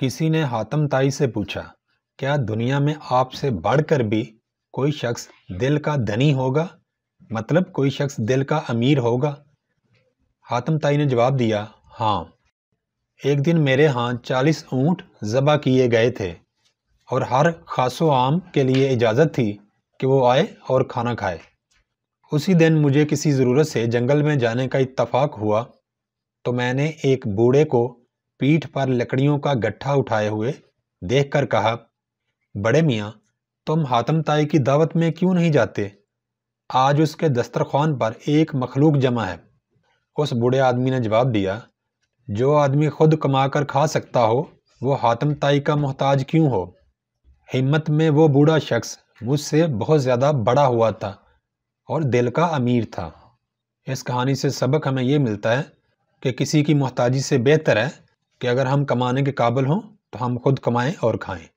किसी ने हातम ताई से पूछा, क्या दुनिया में आपसे बढ़कर भी कोई शख्स दिल का धनी होगा? मतलब कोई शख्स दिल का अमीर होगा? हातम ताई ने जवाब दिया हाँ। एक दिन मेरे यहाँ चालीस ऊँट ज़बा किए गए थे और हर खासो आम के लिए इजाज़त थी कि वो आए और खाना खाए। उसी दिन मुझे किसी ज़रूरत से जंगल में जाने का इत्तफाक हुआ तो मैंने एक बूढ़े को पीठ पर लकड़ियों का गट्ठा उठाए हुए देखकर कहा, बड़े मियाँ, तुम हातम ताई की दावत में क्यों नहीं जाते? आज उसके दस्तरखान पर एक मखलूक जमा है। उस बूढ़े आदमी ने जवाब दिया, जो आदमी खुद कमाकर खा सकता हो, वो हातम ताई का मोहताज क्यों हो? हिम्मत में वो बूढ़ा शख्स मुझसे बहुत ज़्यादा बड़ा हुआ था और दिल का अमीर था। इस कहानी से सबक हमें ये मिलता है कि किसी की मोहताजी से बेहतर है कि अगर हम कमाने के काबिल हों तो हम खुद कमाएँ और खाएँ।